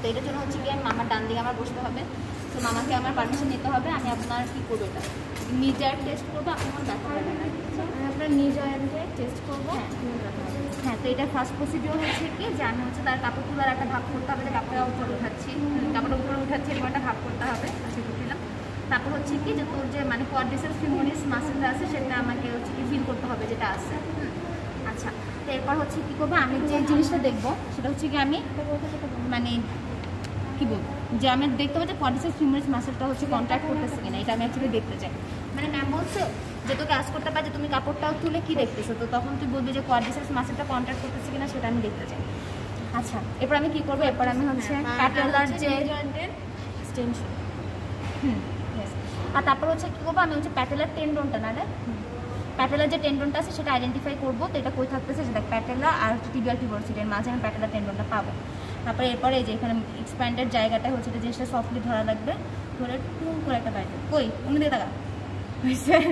তো এটার জন্য হচ্ছে গিয়ে মামার ডান দিকে আমার বসতে হবে। তো মামাকে আমার পারমিশন নিতে হবে আমি আপনার কী করব এটা? নিজের টেস্ট করব আপনি আমার ব্যথা হবে না। আপনার নিজ জয়েন্টে টেস্ট করব। হ্যাঁ। হ্যাঁ তো এটা ফার্স্ট প্রসিডিওর হচ্ছে কি যে আমি হচ্ছে তার কাপড় তোলার একটা ভাগ করতে হবে যে কাপড়টা উপরে উঠাচ্ছি। কাপড়টা উপরে উঠাচ্ছি এরকম একটা ভাগ করতে হবে আচ্ছা উঠিলাম তারপর হচ্ছে কি যে তোর যে মানে কোয়াড্রিসের ফিমোনিস মাসেলটা আছে সেটা আমাকে হচ্ছে কি ফিল করতে হবে যেটা আছে। আচ্ছা তো এরপর হচ্ছে কি করব আমি যে জিনিসটা দেখব সেটা হচ্ছে কি আমি মানে কি বলব? যে আমি দেখতে পাচ্ছি কোয়াড্রিসের ফিমোনিস মাসেলটা হচ্ছে কন্ট্যাক্ট করতেছে কিনা এটা আমি অ্যাকচুয়ালি দেখতে চাই। মানে ম্যাম বলছে যে তোকে আজ করতে পারে তুমি কাপড়টাও তুলে কি দেখতেছো? তো তখন তুই বলবি যে কোয়াড্রিসেস মাসেলটা কন্ট্যাক্ট করতেছে কিনা সেটা আমি দেখতে চাই। আচ্ছা এরপর আমি কি করব? এরপর আমি হচ্ছে প্যাটেলার যে এক্সটেনশন হুম yes. আর তারপর হচ্ছে কি করব আমি হচ্ছে প্যাটেলার টেন্ডনটা না রে? প্যাটেলার যে টেন্ডনটা আছে সেটা আইডেন্টিফাই করব। তো এটা কই থাকতেছে সেটা প্যাটেলা আর হচ্ছে টিবিয়াল টিবোরসিটের মাঝে আমি প্যাটেলার টেন্ডনটা পাবো। তারপরে এরপরে এই যে এখানে এক্সপ্যান্ডেড জায়গাটা হচ্ছে এটা জিনিসটা সফটলি ধরা লাগবে ধরে টুম করে একটা বাইরে কই? অন্য দিকে টাকা হয়েছে